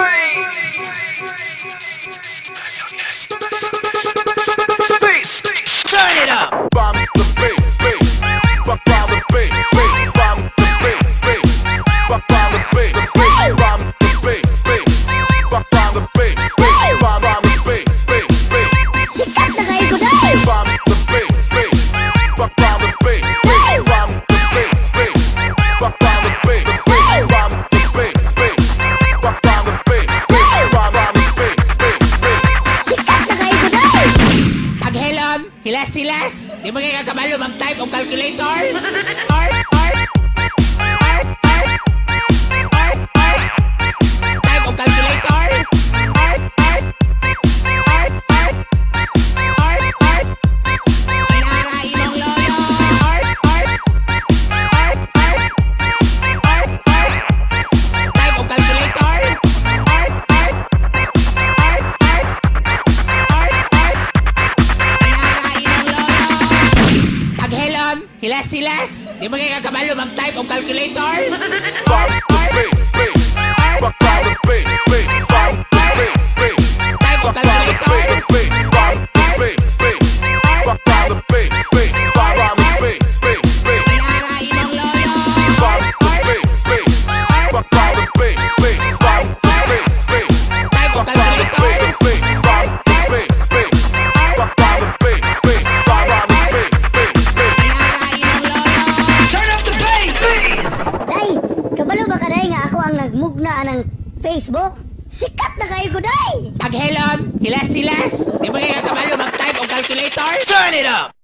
Freeze! Freeze! Turn it up! Hilas-hilas! Di mo kayo kagabalo mag-type o calculator? Hilas-hilas! Di mo kayo kagabalo mag-type o calculator? Type o calculator? kaugnahan ng Facebook? Sikat na kayo kuday! Pag helon, hilas-hilas, di mo kayo kakamalo mag-type o calculator? Turn it up!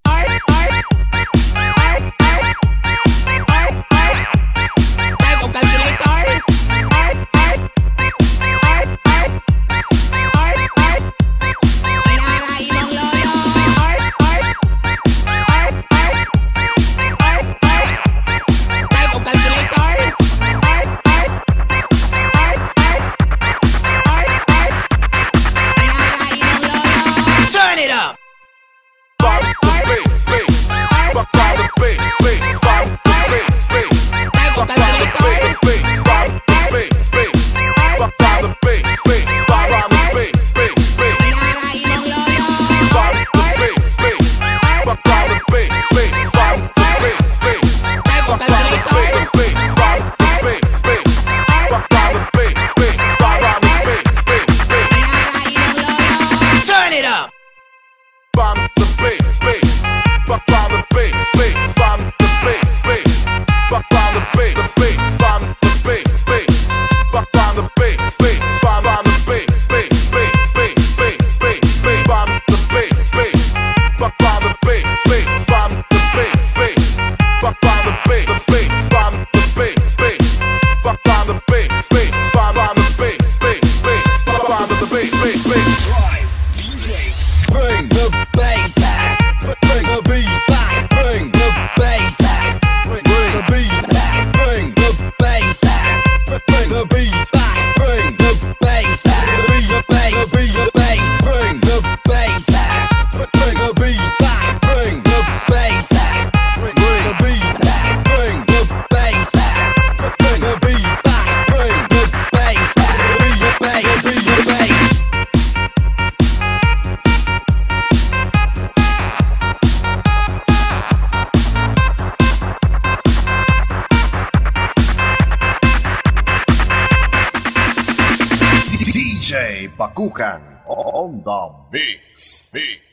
Bakugan on the mix. mix.